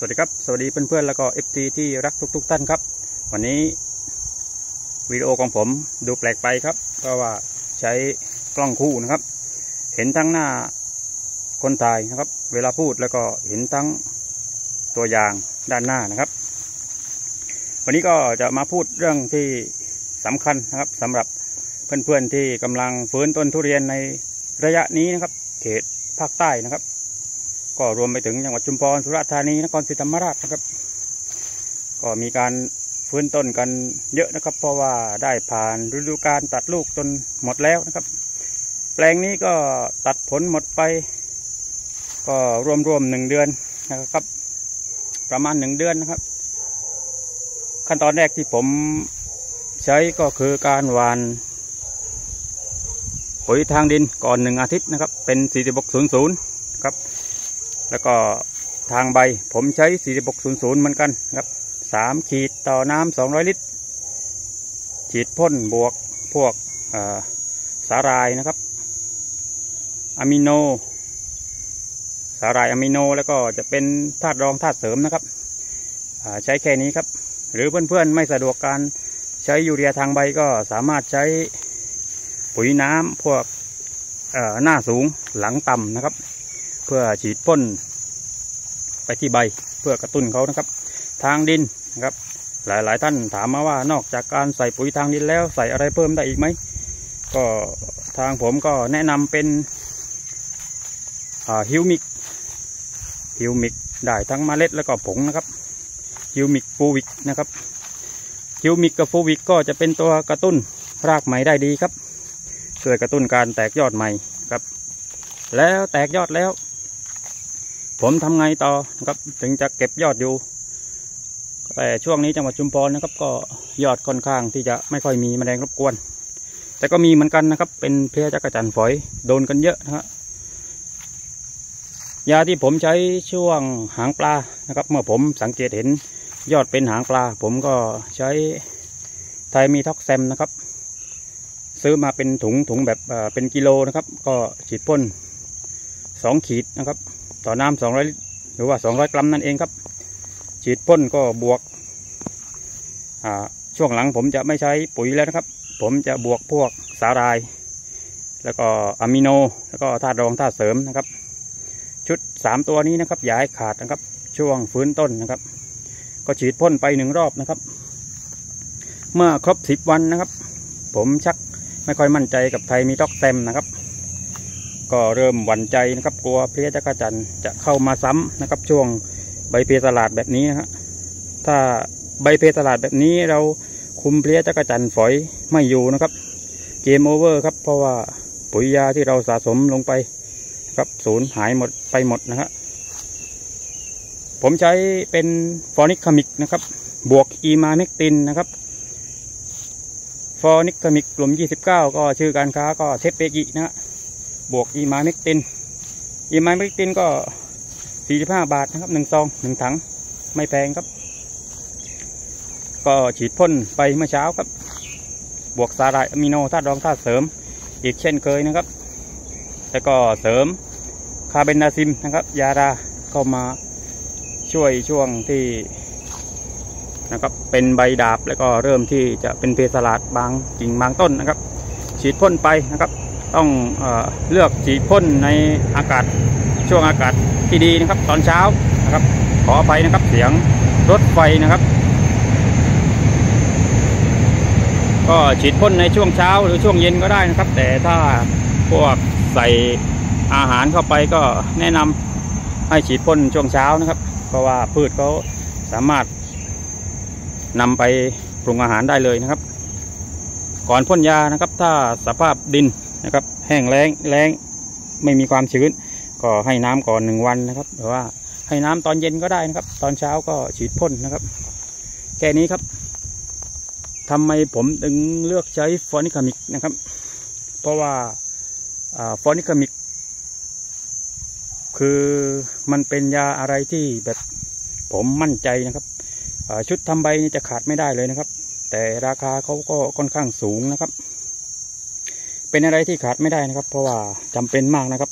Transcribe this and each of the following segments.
สวัสดีครับ สวัสดีเพื่อนๆแล้วก็เอฟซีที่รักทุก ๆ ท่านครับ วันนี้วิดีโอของผมดูแปลกไปครับ เพราะว่าใช้กล้องคู่นะครับ เห็นทั้งหน้าคนถ่ายนะครับ เวลาพูดแล้วก็เห็นทั้งตัวอย่างด้านหน้านะครับ วันนี้ก็จะมาพูดเรื่องที่สำคัญนะครับสำหรับเพื่อนๆที่กำลังฟื้นต้นทุเรียนในระยะนี้นะครับ เขตภาคใต้นะครับ ก็รวมไปถึงจังหวัดชุมพรสุราษฎร์ธานีนครศรีธรรมราชนะครับ ก็มีการฟื้นต้นกันเยอะนะครับ เพราะว่าได้ผ่านฤดูการตัดลูกจนหมดแล้วนะครับ แปลงนี้ก็ตัดผลหมดไป ก็รวมๆหนึ่งเดือนนะครับ ประมาณหนึ่งเดือนนะครับ ขั้นตอนแรกที่ผมใช้ก็คือการหวานปุ๋ยทางดินก่อนหนึ่งอาทิตย์นะครับ เป็น 4600 ครับ แล้วก็ทางใบผมใช้ 4600 เหมือนกันครับสามขีดต่อน้ำ200 ลิตร ฉีดพ่นบวกพวกสารายนะครับอะมิโน สารายอะมิโนแล้วก็จะเป็นธาตุรองธาตุเสริมนะครับ ใช้แค่นี้ครับ หรือเพื่อนๆไม่สะดวกการใช้ยูเรียทางใบก็สามารถใช้ปุ๋ยน้ำพวกหน้าสูงหลังต่ำนะครับ เพื่อฉีดพ่นไปที่ใบเพื่อกระตุ้นเขานะครับ ทางดินนะครับ หลายๆ ท่านถามมาว่านอกจากการใส่ปุ๋ยทางดินแล้วใส่อะไรเพิ่มได้อีกไหมก็ทางผมก็แนะนำเป็นฮิวมิกฮิวมิกได้ทั้งเมล็ดแล้วก็ผงนะครับฮิวมิกฟูวิกนะครับฮิวมิกกับฟูวิกก็จะเป็นตัวกระตุ้นรากใหม่ได้ดีครับช่วยกระตุ้นการแตกยอดใหม่ครับ แล้วแตกยอดแล้ว ผมทำไงต่อนะครับ ถึงจะเก็บยอดอยู่ แต่ช่วงนี้จังหวัดชุมพรนะครับ ก็ยอดค่อนข้างที่จะไม่ค่อยมีแมลงรบกวน แต่ก็มีเหมือนกันนะครับ เป็นเพลี้ยจักจั่นฝอยโดนกันเยอะนะครับยาที่ผมใช้ช่วงหางปลานะครับ เมื่อผมสังเกตเห็นยอดเป็นหางปลา ผมก็ใช้ไทมีท็อกแซมนะครับ ซื้อมาเป็นถุงถุงแบบเป็นกิโลนะครับ ก็ฉีดพ่นสองขีดนะครับ ต่อน้ำสองร้อยหรือว่าสองร้อยกรัมนั่นเองครับ ฉีดพ่นก็บวกช่วงหลังผมจะไม่ใช้ปุ๋ยแล้วนะครับ ผมจะบวกพวกสาหร่าย แล้วก็อะมิโน แล้วก็ธาตุรองธาตุเสริมนะครับ ชุดสามตัวนี้นะครับอย่าให้ขาดนะครับ ช่วงฟื้นต้นนะครับ ก็ฉีดพ่นไปหนึ่งรอบนะครับ เมื่อครบสิบวันนะครับ ผมชักไม่ค่อยมั่นใจกับไทยมีท็อกแซมนะครับ ก็เริ่มหวั่นใจนะครับกลัวเพลี้ยจักรจันจะเข้ามาซ้ำนะครับ ช่วงใบเพตลาดแบบนี้นะครับถ้าใบเพตลาดแบบนี้เราคุมเพลี้ยจักจั่นฝอยไม่อยู่นะครับ game over ครับเพราะว่าปุ๋ยยาที่เราสะสมลงไปครับศูนย์หายหมดไปหมดนะครับผมใช้เป็นฟลอนิคามิดนะครับ บวกอีมาเมกตินนะครับฟลอนิคามิดกลุ่ม 29 ก็ชื่อการค้าก็เทปเปกินะฮะ บวกอีมาเมกตินอีมาเมกตินก็ 45 บาทนะครับหนึ่งซองหนึ่งถังไม่แพงครับ ก็ฉีดพ่นไปเมื่อเช้าครับ บวกสาหร่ายอะมิโนธาตุรองธาตุเสริม อีกเช่นเคยนะครับ แล้วก็เสริมคาเบนนาซิมนะครับ ยาดาเข้ามาช่วยช่วงที่นะครับเป็นใบดาบแล้วก็เริ่มที่จะเป็นเพสลาดบางกิ่งบางต้นนะครับ ฉีดพ่นไปนะครับ ต้องเอเลือกฉีดพ่นในอากาศช่วงอากาศที่ดีนะครับ ตอนเช้านะครับ ขออภัยนะครับเสียงรถไฟนะครับ ก็ฉีดพ่นในช่วงเช้าหรือช่วงเย็นก็ได้นะครับ แต่ถ้าพวกใส่อาหารเข้าไปก็แนะนำให้ฉีดพ่นช่วงเช้านะครับ เพราะว่าพืชเขาสามารถนำไปปรุงอาหารได้เลยนะครับ ก่อนพ่นยานะครับ ถ้าสภาพดิน นะครับ แห้งแล้งแล้งไม่มีความชื้น ก็ให้น้ำก่อนหนึ่งวันนะครับหรือว่าให้น้ำตอนเย็นก็ได้นะครับ ตอนเช้าก็ฉีดพ่นนะครับ แค่นี้ครับทำไมผมถึงเลือกใช้ฟอนิคามิกนะครับ เพราะว่าฟอนิคามิกคือมันเป็นยาอะไรที่แบบผมมั่นใจนะครับชุดทำใบนี่จะขาดไม่ได้เลยนะครับ แต่ราคาเขาก็ค่อนข้างสูงนะครับ เป็นอะไรที่ขาดไม่ได้นะครับ เพราะว่าจำเป็นมากนะครับ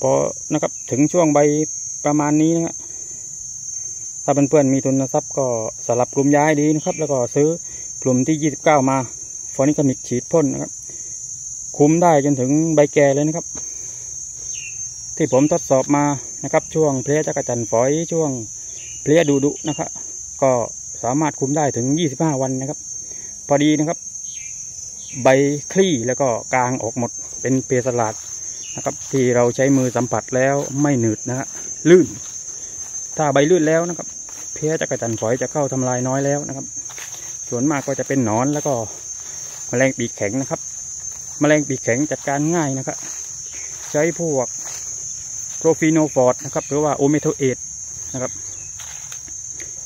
พอนะครับถึงช่วงใบประมาณนี้นะครับถ้าเพื่อนๆมีทุนทรัพย์ก็สลับกลุ่มย้ายดีนะครับ แล้วก็ซื้อกลุ่มที่ 29 มาฟอนิคมิกฉีดพ่นนะครับ คุ้มได้จนถึงใบแก่เลยนะครับ ที่ผมทดสอบมานะครับ ช่วงเพลี้ยจักรจันฝอยช่วงเพลี้ยดุดุนะครับ ก็สามารถคุ้มได้ถึง 25 วันนะครับ พอดีนะครับ ใบคลี่แล้วก็กลางออกหมดเป็นเพสลาดนะครับ ที่เราใช้มือสัมผัสแล้วไม่หนืดนะฮะลื่น ถ้าใบลื่นแล้วนะครับ เพี้ยจักระจันฝอยจะเข้าทำลายน้อยแล้วนะครับ ส่วนมากก็จะเป็นหนอนแล้วก็แมลงปีกแข็งนะครับแมลงปีกแข็งจัดการง่ายนะครับ ใช้พวกโปรฟีโนฟอร์ดนะครับ หรือว่าโอเมโทเอตนะครับ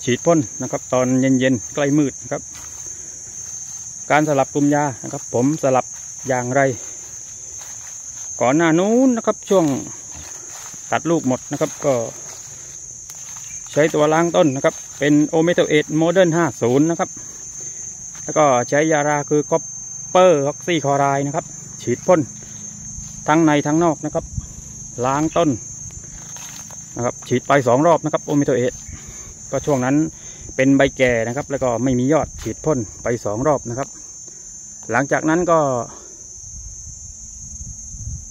ฉีดพ่นนะครับ ตอนเย็นๆใกล้มืดนะครับ การสลับกลุ่มยานะครับ ผมสลับอย่างไร ก่อนหน้านู้นนะครับช่วงตัดลูกหมดนะครับก็ใช้ตัวล้างต้นนะครับ เป็นโอเมโทเอตโมเดิร์น50นะครับ แล้วก็ใช้ยาราคือคอปเปอร์ออกซีคลอไรด์นะครับ ฉีดพ่นทั้งในทั้งนอกนะครับ ล้างต้นนะครับ ฉีดไปสองรอบนะครับโอเมโทเอตก็ช่วงนั้น เป็นใบแก่นะครับ แล้วก็ไม่มียอดฉีดพ่นไปสองรอบนะครับ หลังจากนั้นก็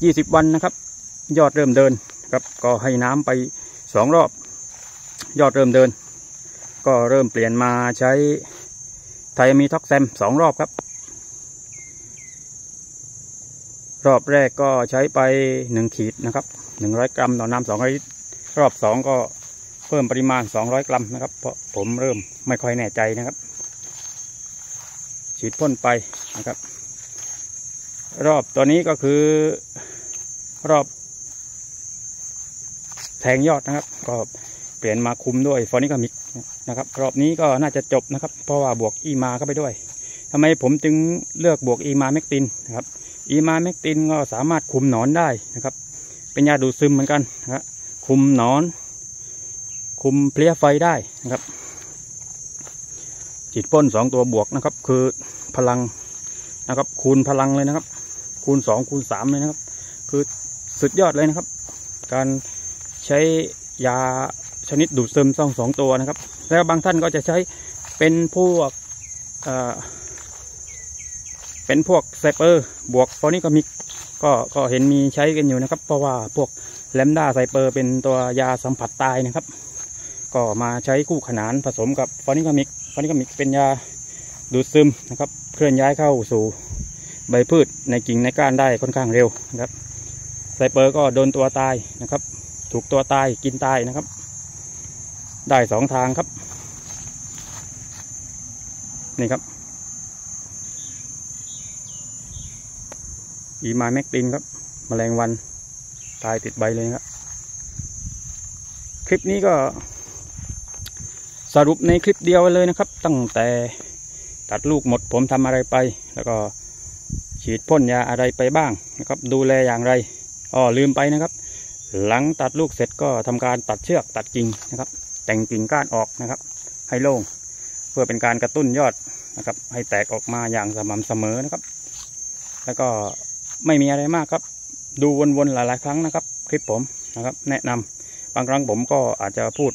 ยี่สิบวันนะครับ ยอดเริ่มเดินครับ ก็ให้น้ำไปสองรอบ ยอดเริ่มเดิน ก็เริ่มเปลี่ยนมาใช้ไทมีท็อกแซมสองรอบครับ รอบแรกก็ใช้ไปหนึ่งขีดนะครับหนึ่งร้อยกรัมต่อน้ำสองลิตรรอบสองก็ พิ่มปริมาณสองร้อยกรัมนะครับ เพราะผมเริ่มไม่ค่อยแน่ใจนะครับ ฉีดพ่นไปนะครับ รอบตัวนี้ก็คือรอบแทงยอดนะครับ ก็เปลี่ยนมาคุมด้วยฟอนิกามิกนะครับ รอบนี้ก็น่าจะจบนะครับ เพราะว่าบวกอีมาเข้าไปด้วยทำไมผมจึงเลือกบวกอีมาแมกตินนะครับ อีมาแมกตินก็สามารถคุมหนอนได้นะครับ เป็นยาดูดซึมเหมือนกันนะครับคุมหนอน คุมเพลี้ยไฟได้นะครับฉีดพ่นสองตัวบวกนะครับ คือพลังนะครับ คูณพลังเลยนะครับ คูณสองคูณสามเลยนะครับ คือสุดยอดเลยนะครับ การใช้ยาชนิดดูดซึมสองสองตัวนะครับ แล้วบางท่านก็จะใช้เป็นพวกเอ่อเป็นพวกไซเปอร์บวกฟลอนิคามิดก็ก็เห็นมีใช้กันอยู่นะครับ เพราะว่าพวกแลมด้าไซเปอร์เป็นตัวยาสัมผัสตายนะครับ ก็มาใช้คู่ขนานผสมกับฟลอนิคามิดฟลอนิคามิดเป็นยาดูดซึมนะครับ เคลื่อนย้ายเข้าสู่ใบพืชในกิ่งในก้านได้ค่อนข้างเร็วนะครับไซเปอร์ก็โดนตัวตายนะครับ ถูกตัวตายกินตายนะครับ ได้สองทางครับ นี่ครับอีมาแมกตินครับมแมลงวันตายติดใบเลยครับ คลิปนี้ก็ สรุปในคลิปเดียวเลยนะครับ ตั้งแต่ตัดลูกหมดผมทำอะไรไป แล้วก็ฉีดพ่นยาอะไรไปบ้างนะครับ ดูแลอย่างไรอ๋อลืมไปนะครับ หลังตัดลูกเสร็จก็ทำการตัดเชือกตัดกิ่งนะครับ แต่งกิ่งก้านออกนะครับ ให้โล่งเพื่อเป็นการกระตุ้นยอดนะครับ ให้แตกออกมาอย่างสม่ำเสมอนะครับ แล้วก็ไม่มีอะไรมากครับ ดูวนๆหลายๆ ครั้งนะครับ คลิปผมนะครับ แนะนำบางครั้งผมก็อาจจะพูด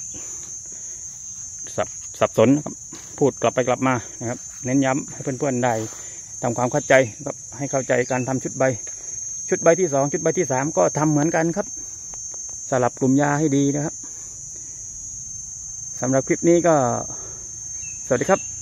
สับสนนะครับพูดกลับไปกลับมานะครับ เน้นย้ำให้เพื่อนๆได้ทำความเข้าใจครับให้เข้าใจการทำชุดใบ ชุดใบที่สองชุดใบที่สามก็ทำเหมือนกันครับ สลับกลุ่มยาให้ดีนะครับสำหรับคลิปนี้ก็ สวัสดีครับ